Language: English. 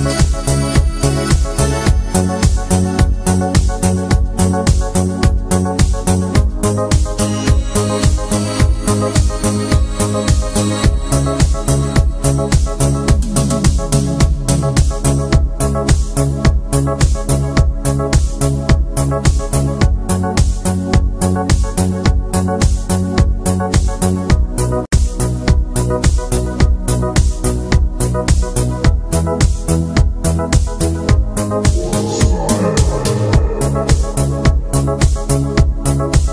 Thank Thank